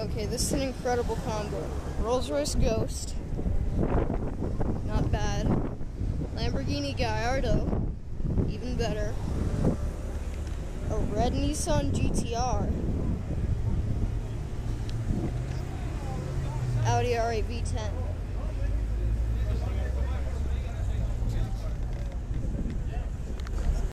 Okay, this is an incredible combo. Rolls Royce Ghost. Not bad. Lamborghini Gallardo. Even better. A red Nissan GTR. Audi R8 V10.